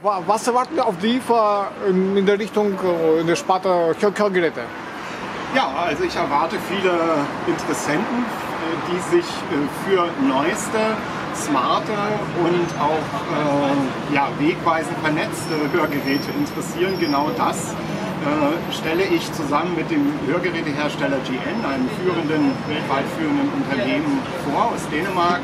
Was erwarten wir auf die in der Richtung, in der Sparte Hörgeräte? Ja, also ich erwarte viele Interessenten, die sich für neueste, smarte und auch äh, ja, wegweisend vernetzte Hörgeräte interessieren. Genau das äh, stelle ich zusammen mit dem Hörgerätehersteller GN, einem führenden, weltweit führenden Unternehmen vor aus Dänemark.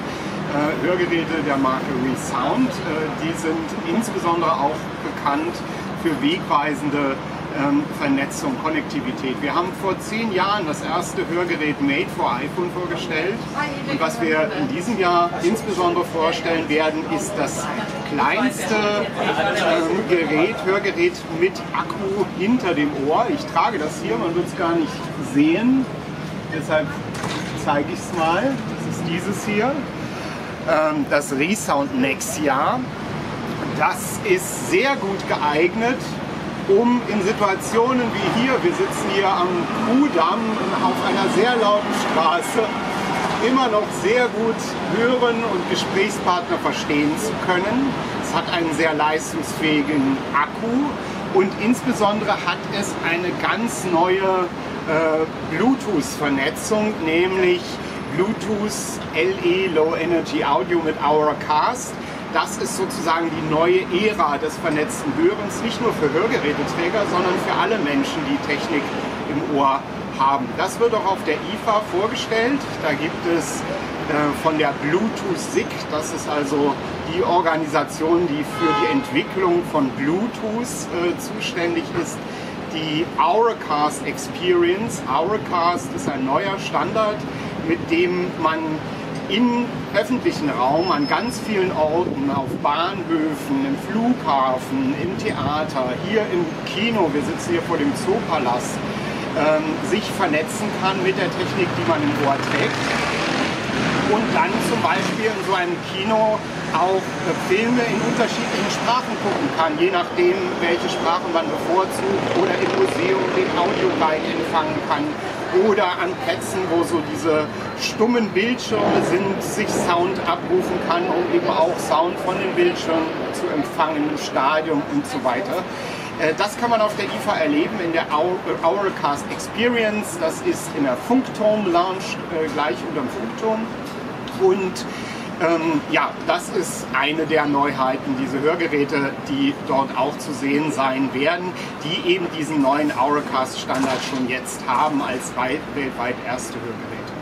Äh, Hörgeräte der Marke Resound. Äh, die sind insbesondere auch bekannt für wegweisende ähm, Vernetzung, Konnektivität. Wir haben vor zehn Jahren das erste Hörgerät Made for iPhone vorgestellt. Und was wir in diesem Jahr insbesondere vorstellen werden, ist das kleinste ähm, Gerät, Hörgerät mit Akku hinter dem Ohr. Ich trage das hier, man wird es gar nicht sehen. Deshalb zeige ich es mal. Das ist dieses hier. Ähm, das Resound Nexia. Das ist sehr gut geeignet um in Situationen wie hier, wir sitzen hier am Kuhdamm auf einer sehr lauten Straße, immer noch sehr gut hören und Gesprächspartner verstehen zu können. Es hat einen sehr leistungsfähigen Akku und insbesondere hat es eine ganz neue äh, Bluetooth-Vernetzung, nämlich Bluetooth LE Low Energy Audio mit Auracast das ist sozusagen die neue Ära des vernetzten Hörens, nicht nur für Hörgeräteträger, sondern für alle Menschen, die Technik im Ohr haben. Das wird auch auf der IFA vorgestellt. Da gibt es äh, von der Bluetooth SIG, das ist also die Organisation, die für die Entwicklung von Bluetooth äh, zuständig ist, die Auracast Experience. Auracast ist ein neuer Standard, mit dem man im öffentlichen Raum an ganz vielen Orten, auf Bahnhöfen, im Flughafen, im Theater, hier im Kino, wir sitzen hier vor dem Zoopalast, ähm, sich vernetzen kann mit der Technik, die man im Ohr trägt. Und dann zum Beispiel in so einem Kino auch äh, Filme in unterschiedlichen Sprachen gucken kann, je nachdem, welche Sprachen man bevorzugt oder im Museum den Audioguide empfangen kann oder an Plätzen, wo so diese stummen Bildschirme sind, sich Sound abrufen kann, um eben auch Sound von den Bildschirmen zu empfangen im Stadion und so weiter. Äh, das kann man auf der IFA erleben in der Hourcast Experience. Das ist in der Funkturm Lounge äh, gleich unter dem Funkturm. Und ähm, ja, das ist eine der Neuheiten, diese Hörgeräte, die dort auch zu sehen sein werden, die eben diesen neuen Auracast-Standard schon jetzt haben als weltweit erste Hörgeräte.